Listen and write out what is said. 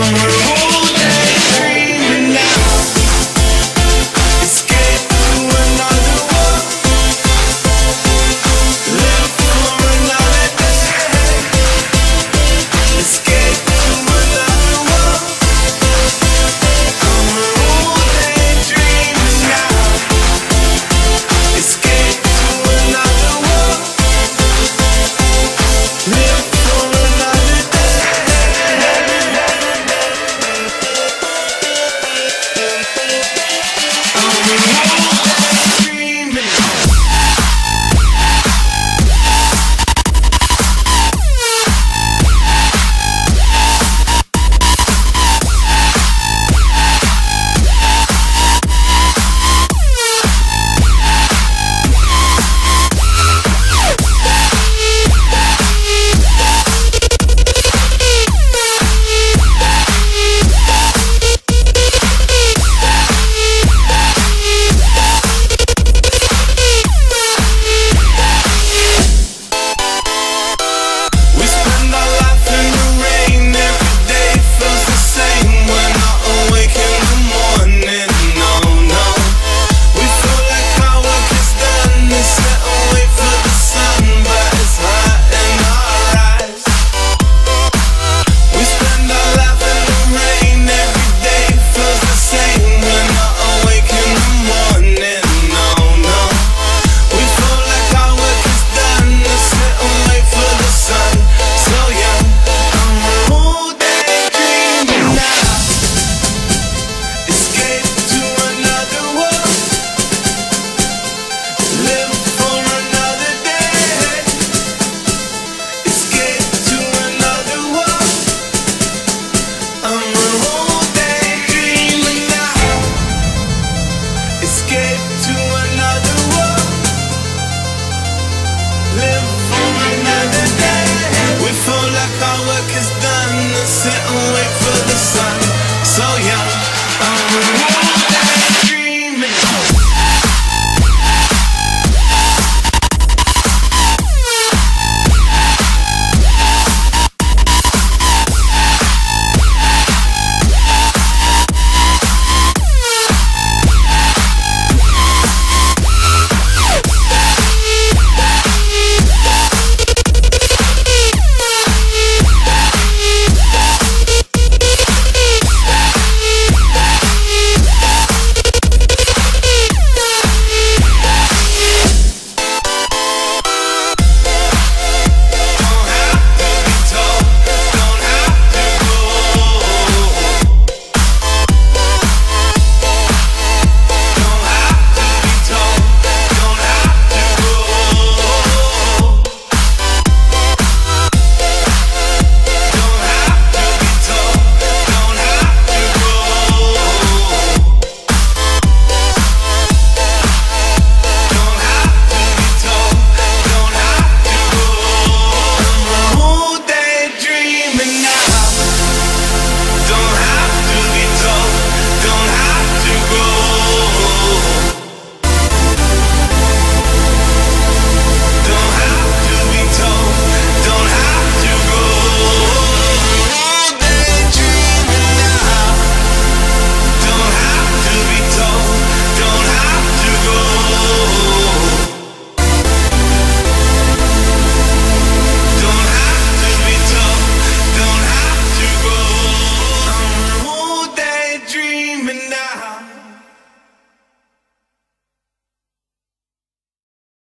somewhere